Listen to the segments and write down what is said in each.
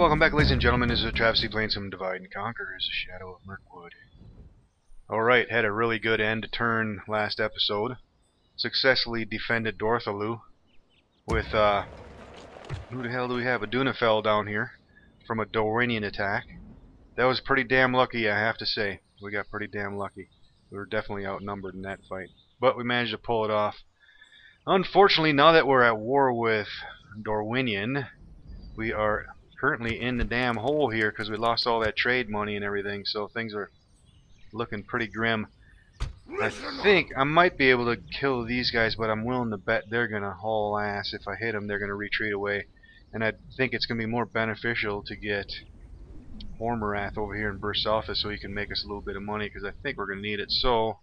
welcome back, ladies and gentlemen. This is Travesty playing some Divide and Conquer as a Shadow of Mirkwood. Alright, had a really good end to turn last episode. Successfully defended Dorthalu with, uh, who the hell do we have? Adunaphel down here from a Dorwinian attack. That was pretty damn lucky, I have to say. We got pretty damn lucky. We were definitely outnumbered in that fight. But we managed to pull it off. Unfortunately, now that we're at war with Dorwinion, we are currently in the damn hole here because we lost all that trade money and everything, so things are looking pretty grim. I think I might be able to kill these guys, but I'm willing to bet they're going to haul ass. If I hit them, they're going to retreat away. And I think it's going to be more beneficial to get Hoarmurath over here in Bursarthus so he can make us a little bit of money, because I think we're going to need it. So,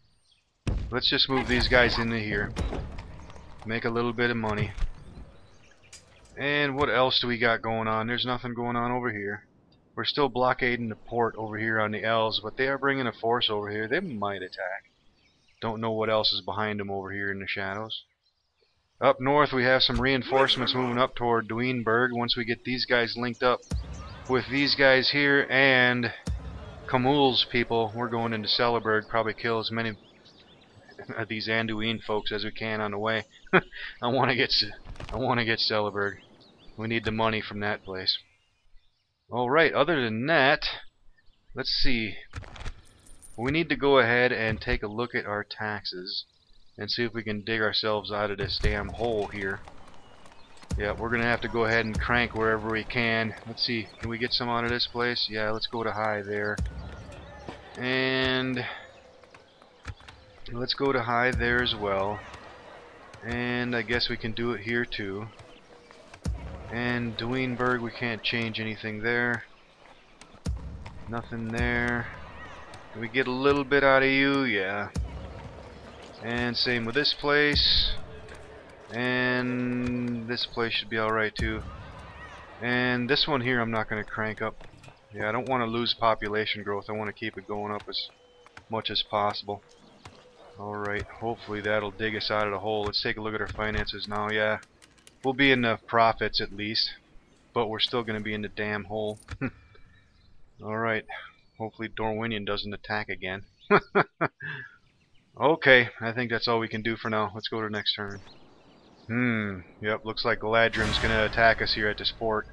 let's just move these guys into here. Make a little bit of money. And what else do we got going on? There's nothing going on over here. We're still blockading the port over here on the L's, but they are bringing a force over here. They might attack. Don't know what else is behind them over here in the shadows. Up north we have some reinforcements moving up toward Duinberg. Once we get these guys linked up with these guys here and Khamul's people, we're going into Celeberg. Probably kill as many of these Anduin folks as we can on the way. I want to get I want to get Celeberg. We need the money from that place. Alright, other than that, let's see. We need to go ahead and take a look at our taxes and see if we can dig ourselves out of this damn hole here. Yeah, we're going to have to go ahead and crank wherever we can. Let's see, can we get some out of this place? Yeah, let's go to high there. And let's go to high there as well. And I guess we can do it here too. And Duinberg, we can't change anything there. Nothing there. Can we get a little bit out of you? Yeah. And same with this place. And this place should be alright too. And this one here I'm not going to crank up. Yeah, I don't want to lose population growth. I want to keep it going up as much as possible. Alright, hopefully that'll dig us out of the hole. Let's take a look at our finances now. Yeah, We'll be in the profits at least, but we're still going to be in the damn hole. Alright, hopefully Dorwinion doesn't attack again. okay, I think that's all we can do for now. Let's go to next turn. Hmm, yep, looks like Galadhrim's going to attack us here at this fort.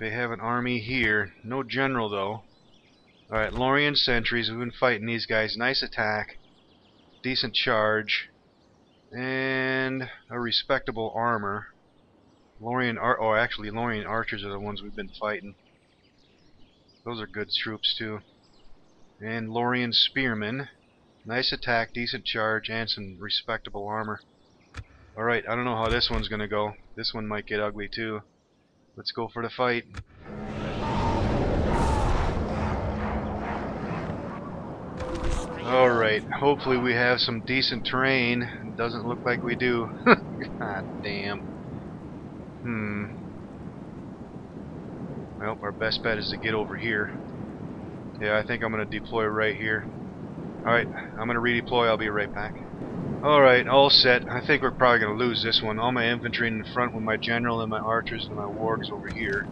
They have an army here. No general, though. Alright, Lorien sentries. We've been fighting these guys. Nice attack. Decent charge and respectable armor. Lorien Ar oh actually Lorien archers are the ones we've been fighting. Those are good troops too. And Lorien spearmen. Nice attack, decent charge, and some respectable armor. Alright, I don't know how this one's gonna go. This one might get ugly too. Let's go for the fight. Alright, hopefully we have some decent terrain. Doesn't look like we do. God damn. Hmm. Well, our best bet is to get over here. Yeah, I think I'm going to deploy right here. Alright, I'm going to redeploy. I'll be right back. Alright, all set. I think we're probably going to lose this one. All my infantry in the front with my general and my archers and my wargs over here.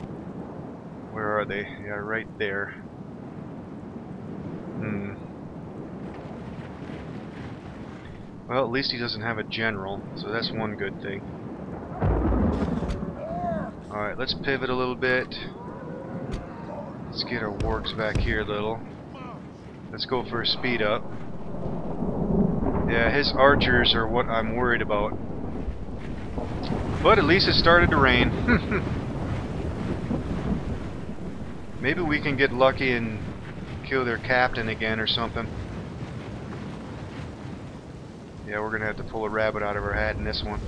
Where are they? Yeah, right there. Hmm. Well, at least he doesn't have a general, so that's one good thing. Alright, let's pivot a little bit. Let's get our wargs back here a little. Let's go for a speed up. Yeah, his archers are what I'm worried about. But at least it started to rain. Maybe we can get lucky and kill their captain again or something. Yeah, we're gonna have to pull a rabbit out of our hat in this one.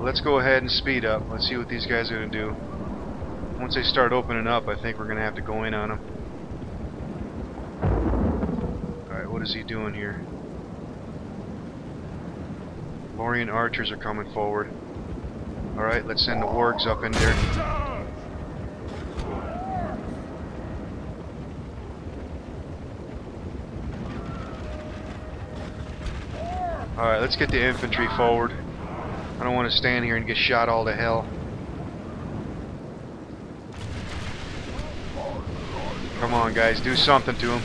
Let's go ahead and speed up. Let's see what these guys are gonna do. Once they start opening up, I think we're gonna have to go in on them. Alright, what is he doing here? Lorien archers are coming forward. Alright, let's send the wargs up in there. Alright, let's get the infantry forward. I don't want to stand here and get shot all to hell. Come on, guys, do something to him.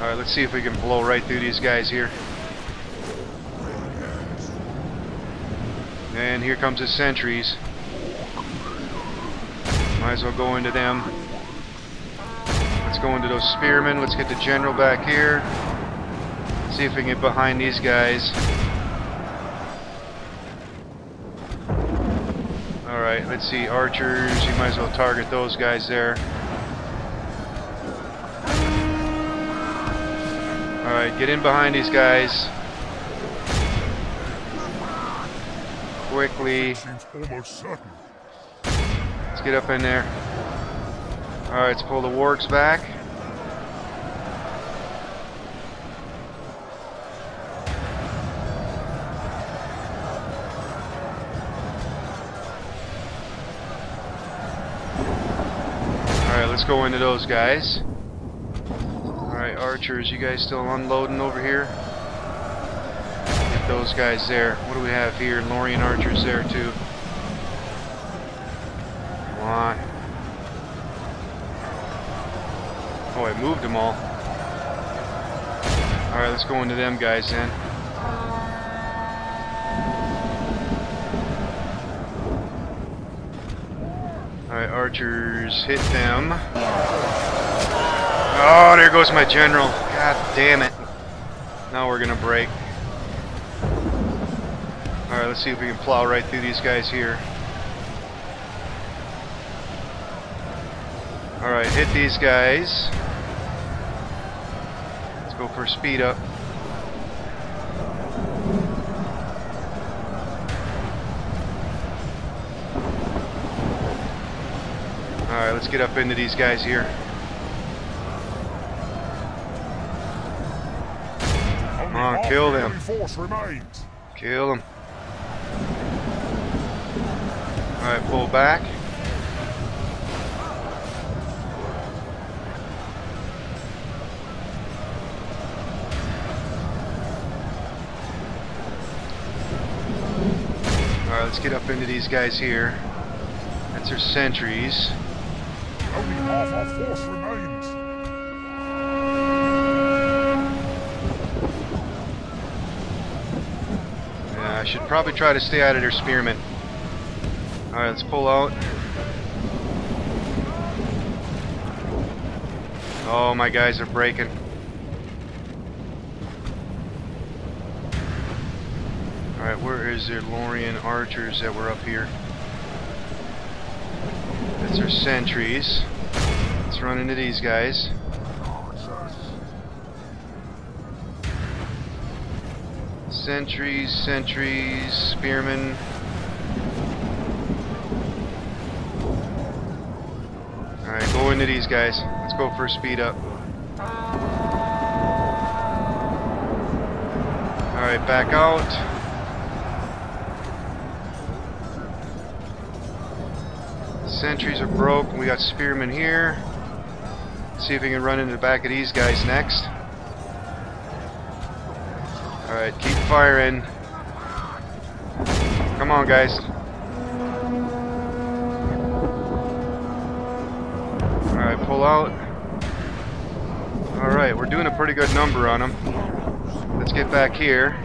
Alright, let's see if we can blow right through these guys here. And here comes his sentries. Might as well go into them. Let's go into those spearmen. Let's get the general back here. See if we can get behind these guys. Alright, let's see. Archers, you might as well target those guys there. Alright, get in behind these guys. Quickly. Let's get up in there. Alright, let's pull the wargs back. Alright, let's go into those guys. Alright, archers, you guys still unloading over here? Get those guys there. What do we have here? Lorien archers there too. Come on. Oh, I moved them all. Alright, let's go into them guys then. Alright, archers, hit them. Oh, there goes my general. God damn it. Now we're gonna break. Alright, let's see if we can plow right through these guys here. Alright, hit these guys. Speed up. Alright, let's get up into these guys here. Come on, kill them. Kill them. Alright, pull back. Let's get up into these guys here. That's their sentries. Only half our force remains. I should probably try to stay out of their spearmen. Alright, let's pull out. Oh, my guys are breaking. Alright, where is their Lorien archers that were up here? That's their sentries. Let's run into these guys. Sentries, sentries, spearmen. Alright, go into these guys. Let's go for speed up. Alright, back out. Sentries are broke. We got spearmen here. See if we can run into the back of these guys next. Alright, keep firing. Come on, guys. Alright, pull out. Alright, we're doing a pretty good number on them. Let's get back here.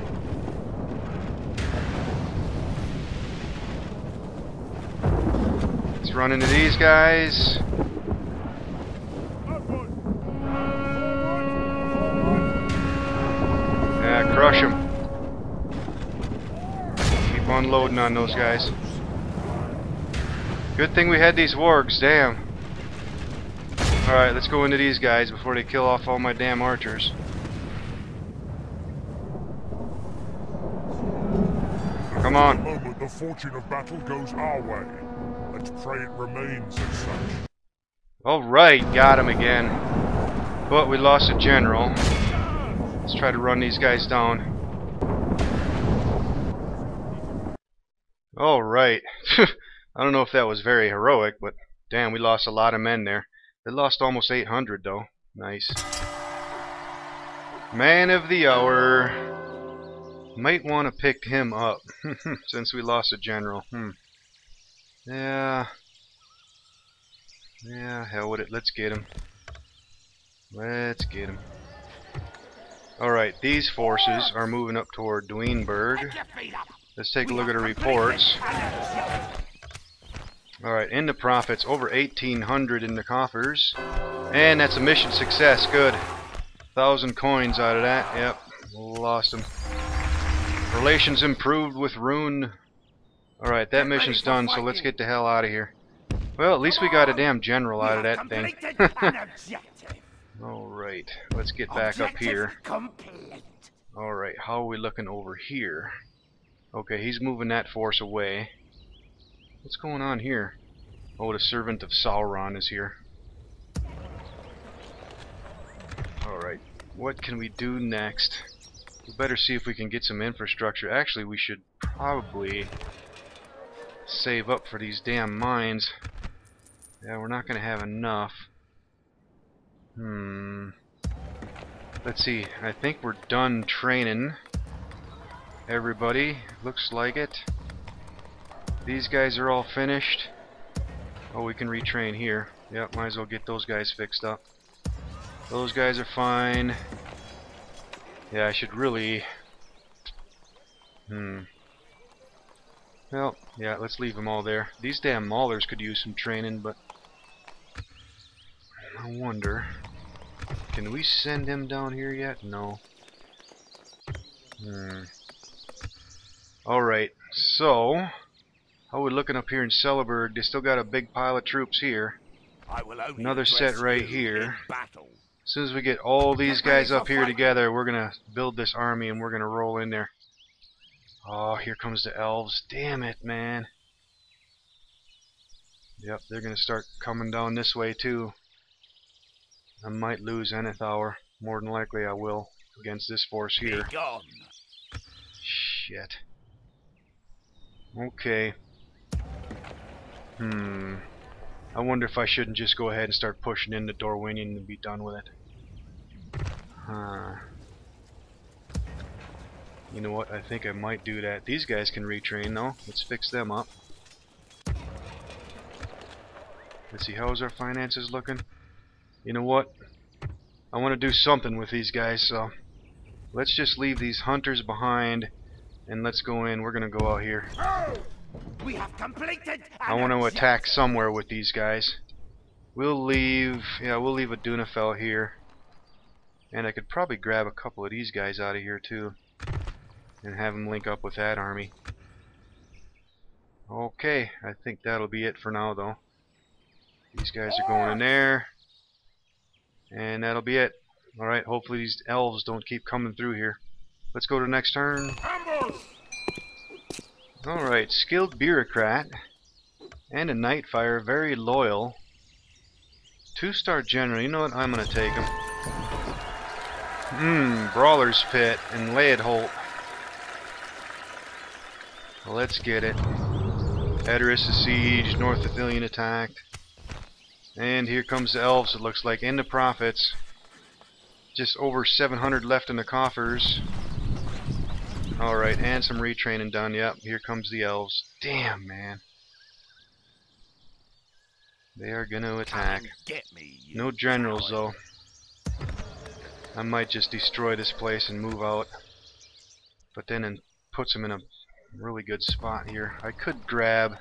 Run into these guys. Yeah, crush them. Keep unloading on those guys. Good thing we had these wargs, damn. Alright, let's go into these guys before they kill off all my damn archers. Come on. The fortune of battle goes our way. Pray it remains as such. Alright, got him again. But we lost a general. Let's try to run these guys down. Alright. I don't know if that was very heroic, but damn, we lost a lot of men there. They lost almost 800 though. Nice. Man of the hour. Might want to pick him up since we lost a general. Hmm. Yeah. Yeah, hell with it. Let's get him. Let's get him. Alright, these forces are moving up toward Duinberg. Let's take a look at the reports. Alright, in the profits, over 1800 in the coffers. And that's a mission success, good. Thousand coins out of that, yep. Lost them. Relations improved with Rhûn. Alright, that mission's done, so let's get the hell out of here. Well, at least we got a damn general out of that thing. Alright, let's get back up here. Alright, how are we looking over here? Okay, he's moving that force away. What's going on here? Oh, the servant of Sauron is here. Alright, what can we do next? We better see if we can get some infrastructure. Actually, we should probably save up for these damn mines. Yeah, we're not going to have enough. Hmm. Let's see. I think we're done training. Everybody. Looks like it. These guys are all finished. Oh, we can retrain here. Yep, might as well get those guys fixed up. Those guys are fine. Yeah, I should really... Hmm. Well, yeah, let's leave them all there. These damn maulers could use some training, but... I wonder... Can we send him down here yet? No. Hmm. Alright, so... How are we looking up here in Celeburg? They still got a big pile of troops here. Another set right here. As soon as we get all these guys up here together, we're going to build this army and we're going to roll in there. Oh, here comes the elves. Damn it, man. Yep, they're going to start coming down this way too. I might lose Enethauer. More than likely I will against this force here. Gone. Shit. Okay. Hmm. I wonder if I shouldn't just go ahead and start pushing in into Dorwinion and be done with it. Huh. You know what? I think I might do that. These guys can retrain though. Let's fix them up. Let's see, how's our finances looking? You know what? I want to do something with these guys, so let's just leave these hunters behind and let's go in. We're gonna go out here. We have completed. I want to attack somewhere with these guys. We'll leave, yeah, we'll leave Adunaphel here. And I could probably grab a couple of these guys out of here too. And have them link up with that army. Okay, I think that'll be it for now though. These guys are going in there. And that'll be it. Alright, hopefully these elves don't keep coming through here. Let's go to next turn. Alright, skilled bureaucrat. And a Nightfire, very loyal. Two star general, you know what? I'm gonna take him. Mmm, Brawler's Pit and Leodholt. Let's get it. Edoras is siege, North Ithilien attacked. And here comes the elves, it looks like, and the prophets. Just over 700 left in the coffers. Alright, and some retraining done. Yep, here comes the elves. Damn, man. They are gonna attack. Me, no generals, though. I might just destroy this place and move out. But then it puts them in a really good spot here. I could grab...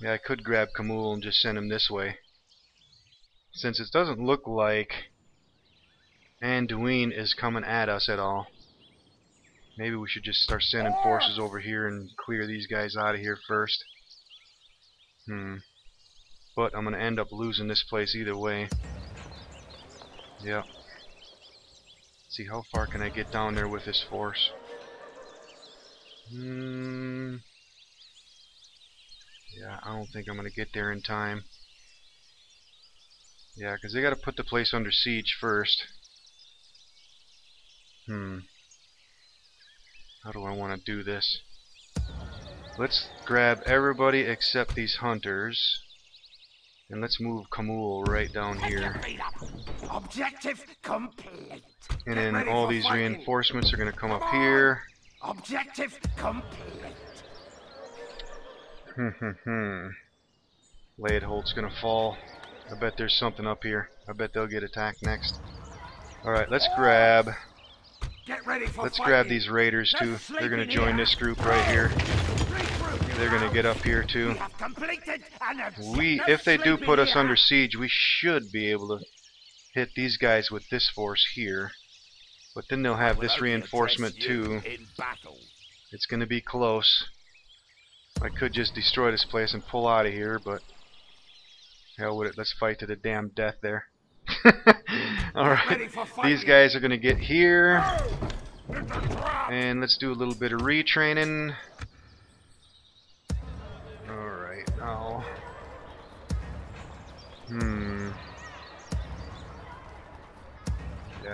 Yeah, I could grab Khamul and just send him this way. Since it doesn't look like Anduin is coming at us at all. Maybe we should just start sending forces over here and clear these guys out of here first. Hmm. But I'm going to end up losing this place either way. Yep see how far can I get down there with this force. Hmm. Yeah, I don't think I'm going to get there in time. Yeah, because they got to put the place under siege first. Hmm. How do I want to do this? Let's grab everybody except these hunters. And let's move Khamul right down here. Objective complete. And then all these reinforcements are going to come up here. Objective complete. Hmm, hmm, hmm. Laidholt's going to fall. I bet there's something up here. I bet they'll get attacked next. Alright, let's grab Get ready for let's fighting. grab these raiders too. They're going to join this group right here. They're going to get up here too. have completed an objective. We, if they do put us under siege, we should be able to hit these guys with this force here. But then they'll have this reinforcement too. It's going to be close. I could just destroy this place and pull out of here, but hell with it. Let's fight to the damn death there. Alright, these guys are going to get here. Trap. And let's do a little bit of retraining.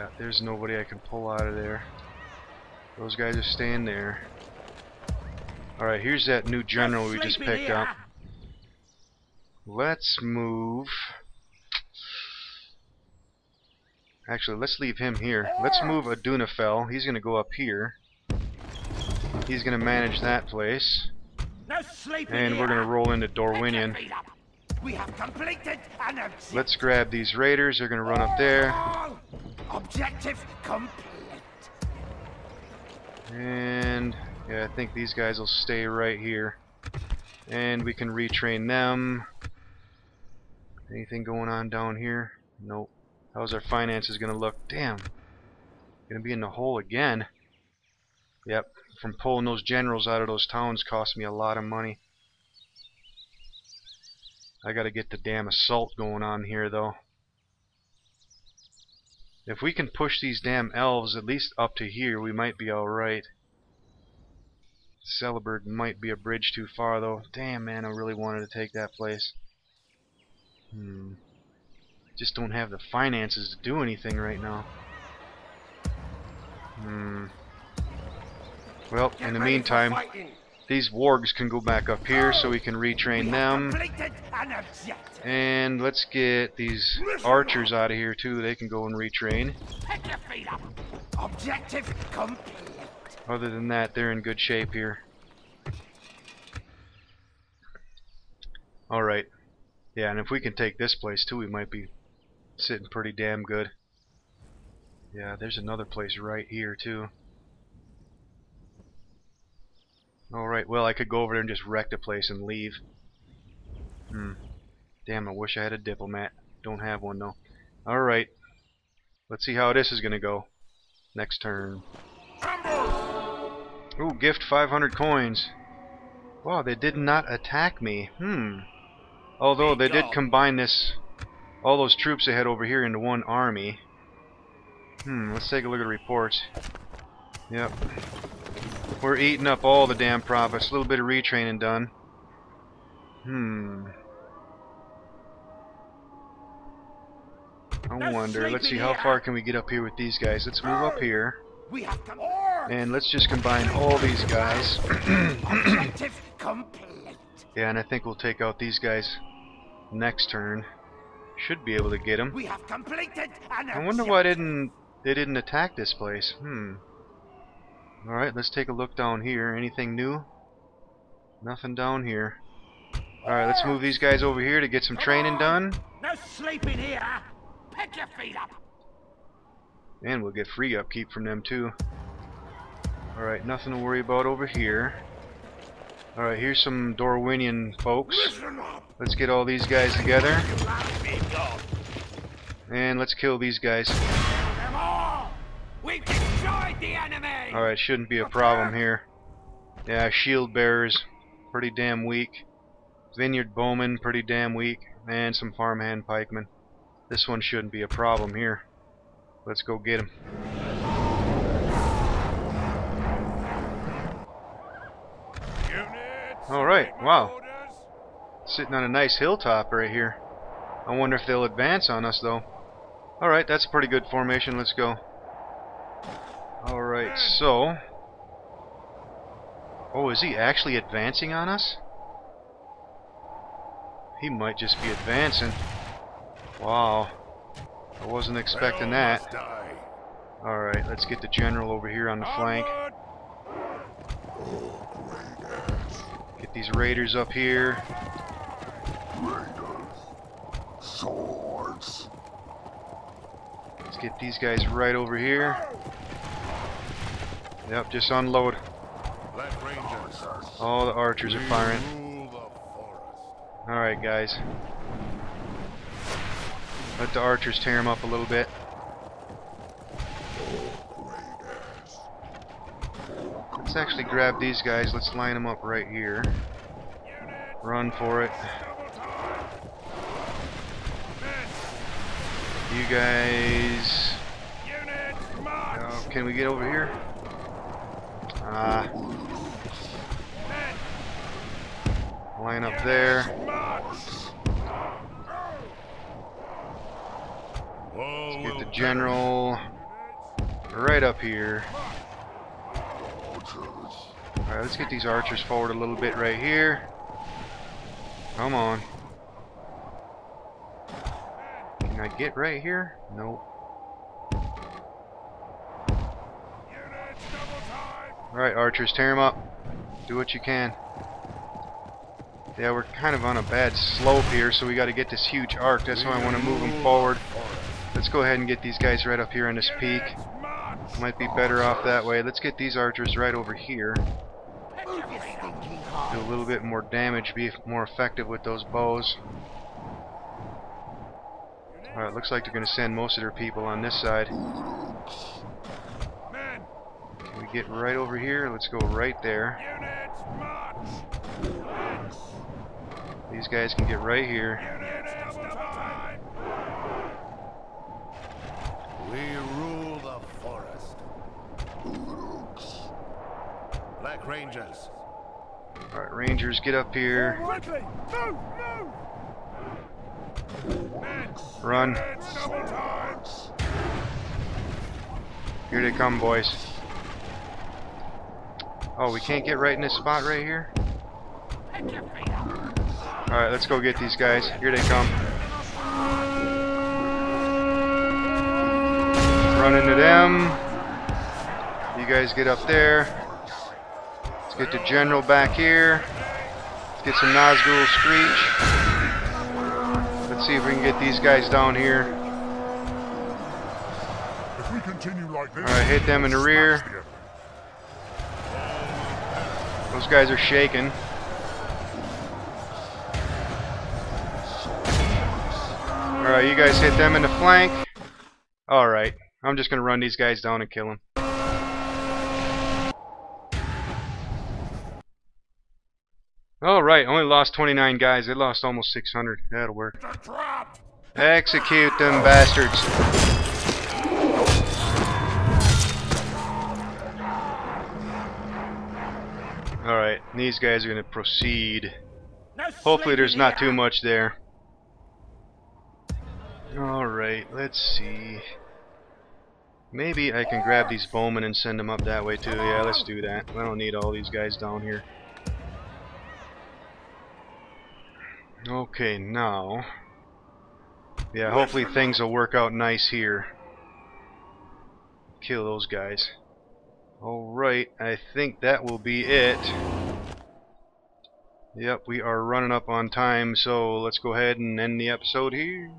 Yeah, there's nobody I can pull out of there. Those guys are staying there. Alright, here's that new general we just picked here. up. Let's move. Actually, let's leave him here. Let's move Adunaphel. He's going to go up here. He's going to manage that place. And we're going to roll into Pick your Dorwinion. feet up. We have completed an. Let's grab these raiders. They're going to run up there. Objective complete. And yeah, I think these guys will stay right here. And we can retrain them. Anything going on down here? Nope. How's our finances gonna look? Damn. Gonna be in the hole again. Yep. From pulling those generals out of those towns cost me a lot of money. I gotta get the damn assault going on here though. If we can push these damn elves at least up to here, we might be alright. Celeburg might be a bridge too far though. Damn man, I really wanted to take that place. Hmm. Just don't have the finances to do anything right now. Hmm. Well, Get in the meantime. These wargs can go back up here so we can retrain We them. completed an objective. And let's get these archers out of here too. They can go and retrain. Pick your feet up. Objective complete. Other than that, they're in good shape here. Alright. Yeah, and if we can take this place too, we might be sitting pretty damn good. Yeah, there's another place right here too. Alright, well I could go over there and just wreck the place and leave. Hmm. Damn, I wish I had a diplomat. Don't have one though. Alright. Let's see how this is gonna go. Next turn. Ooh, gift 500 coins. Wow, they did not attack me. Hmm. Although they did combine this, all those troops they had over here into one army. Hmm, let's take a look at the reports. Yep. We're eating up all the damn profits. A little bit of retraining done. Hmm. I wonder. Let's see how far can we get up here with these guys. Let's move up here. We have come. And let's just combine all these guys. Objective complete. yeah, and I think we'll take out these guys next turn. Should be able to get them. We have completed an I wonder why didn't they didn't attack this place. Hmm. All right, let's take a look down here. Anything new? Nothing down here. All right, let's move these guys over here to get some training done, No sleeping here. Pick your feet up. and we'll get free upkeep from them too. All right, nothing to worry about over here. All right, here's some Dorwinian folks. Let's get all these guys together, You last be gone. and let's kill these guys. Alright, shouldn't be a problem here. Yeah, shield bearers, pretty damn weak. Vineyard bowmen, pretty damn weak. And some farmhand pikemen. This one shouldn't be a problem here. Let's go get him. Alright, wow. Sitting on a nice hilltop right here. I wonder if they'll advance on us though. Alright, that's a pretty good formation. Let's go. Alright, so. Oh, is he actually advancing on us? He might just be advancing. Wow. I wasn't expecting that. Alright, let's get the general over here on the flank. Get these raiders up here. Swords. Let's get these guys right over here. Yep, just unload. All the archers are firing. Rule the forest. Alright, guys. Let the archers tear them up a little bit. Let's actually grab these guys. Let's line them up right here. Run for it. You guys. Oh, can we get over here? Men, line up there. All Get the general right up here. Alright, let's get these archers forward a little bit right here. Come on. Can I get right here? Nope. Alright, archers, tear them up. Do what you can. Yeah, we're kind of on a bad slope here, so we got to get this huge arc. That's why I want to move them forward. Let's go ahead and get these guys right up here on this peak. Might be better off that way. Let's get these archers right over here. Do a little bit more damage, be more effective with those bows. Alright, looks like they're going to send most of their people on this side. Men, get right over here? Let's go right there. These guys can get right here. Units, double time! We rule the forest. Black Rangers. Alright, rangers, get up here. Quickly! Move! Move! Men, Run. units, double time! Here they come, boys. Oh, we can't get right in this spot right here? Alright, let's go get these guys. Here they come. Run into them. You guys get up there. Let's get the general back here. Let's get some Nazgul Screech. Let's see if we can get these guys down here. If we continue like this, Alright, hit them in the rear. Those guys are shaking. Alright, you guys hit them in the flank. Alright, I'm just gonna run these guys down and kill them. Alright, only lost 29 guys. They lost almost 600. That'll work. Execute them bastards. These guys are gonna proceed. Hopefully there's not too much there. Alright, let's see. Maybe I can grab these bowmen and send them up that way too. Yeah, let's do that. I don't need all these guys down here. Okay, now... Yeah, hopefully things will work out nice here. Kill those guys. Alright, I think that will be it. Yep, we are running up on time, so let's go ahead and end the episode here.